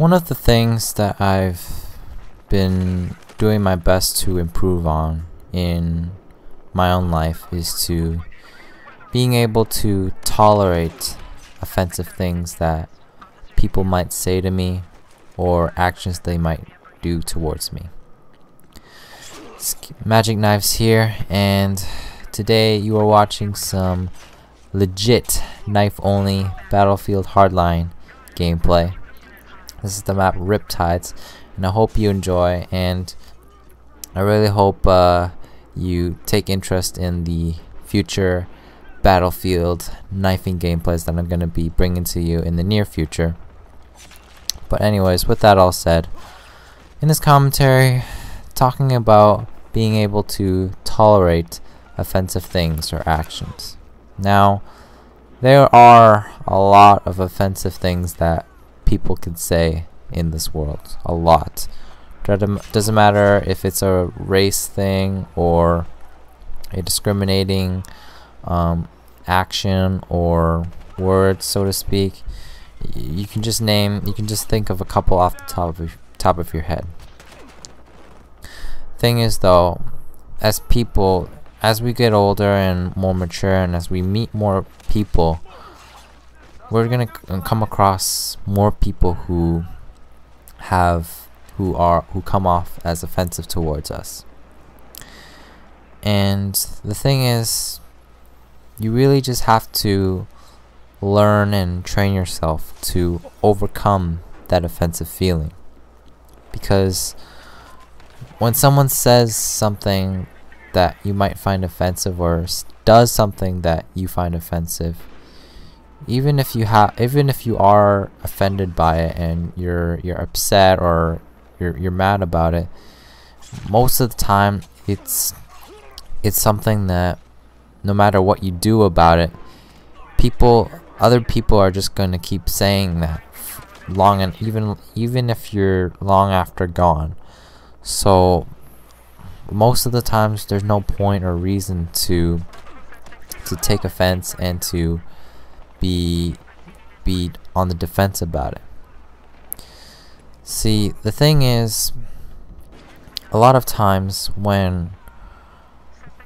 One of the things that I've been doing my best to improve on in my own life is to being able to tolerate offensive things that people might say to me or actions they might do towards me. Magic Knives here and today you are watching some legit knife only Battlefield Hardline gameplay. This is the map Riptides, and I hope you enjoy. And I really hope uh, you take interest in the future Battlefield knifing gameplays that I'm going to be bringing to you in the near future. But anyways, with that all said, in this commentary, talking about being able to tolerate offensive things or actions. Now, there are a lot of offensive things that people can say in this world. A lot. Doesn't matter if it's a race thing or a discriminating um, action or word, so to speak. You can just name, you can just think of a couple off the top of top of your head. Thing is, though, as people, as we get older and more mature, and as we meet more people, we're gonna come across more people who have who are who come off as offensive towards us and the thing is you really just have to learn and train yourself to overcome that offensive feeling. Because when someone says something that you might find offensive or does something that you find offensive even if you have even if you are offended by it and you're you're upset or you're you're mad about it most of the time it's it's something that no matter what you do about it people other people are just going to keep saying that long and even even if you're long after gone so most of the times there's no point or reason to to take offense and to be be on the defense about it. See, the thing is a lot of times when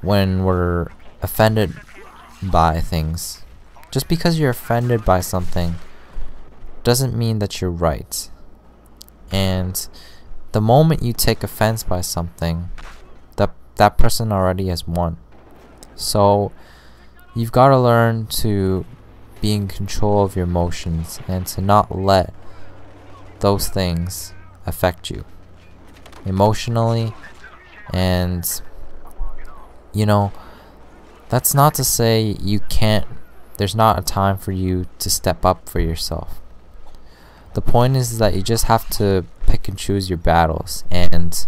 when we're offended by things, just because you're offended by something doesn't mean that you're right. And the moment you take offense by something, that that person already has won. So you've got to learn to be in control of your emotions and to not let those things affect you emotionally and you know that's not to say you can't there's not a time for you to step up for yourself. The point is that you just have to pick and choose your battles and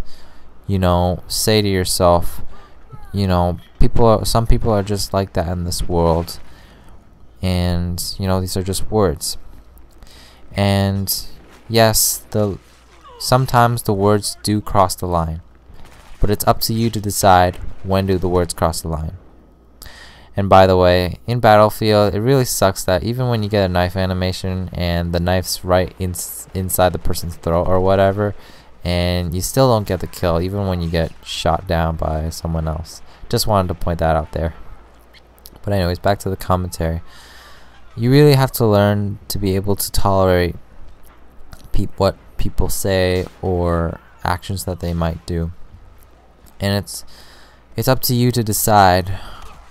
you know say to yourself you know people are, some people are just like that in this world and you know these are just words. And yes the sometimes the words do cross the line but it's up to you to decide when do the words cross the line and by the way in battlefield it really sucks that even when you get a knife animation and the knife's right in inside the person's throat or whatever and you still don't get the kill even when you get shot down by someone else. Just wanted to point that out there. But anyways back to the commentary. You really have to learn to be able to tolerate pe what people say or actions that they might do. And it's it's up to you to decide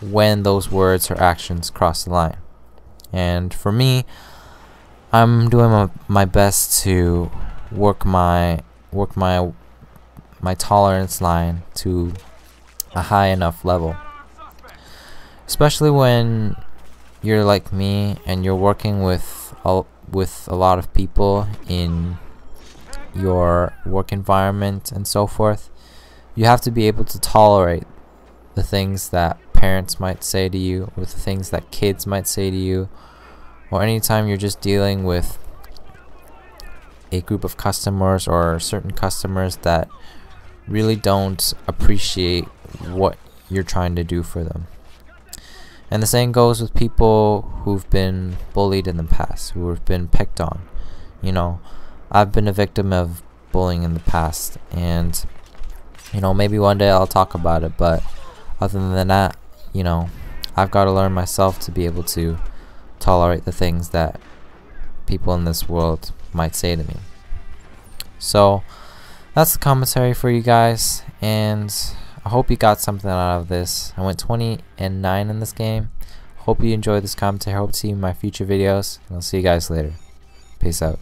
when those words or actions cross the line. And for me I'm doing my, my best to work my work my my tolerance line to a high enough level. Especially when you're like me and you're working with a, with a lot of people in your work environment and so forth, you have to be able to tolerate the things that parents might say to you, or the things that kids might say to you, or anytime you're just dealing with a group of customers or certain customers that really don't appreciate what you're trying to do for them. And the same goes with people who've been bullied in the past, who have been picked on. You know, I've been a victim of bullying in the past, and you know, maybe one day I'll talk about it, but other than that, you know, I've got to learn myself to be able to tolerate the things that people in this world might say to me. So, that's the commentary for you guys, and I hope you got something out of this. I went 20 and 9 in this game. Hope you enjoyed this commentary. Hope to see you in my future videos, and I'll see you guys later. Peace out.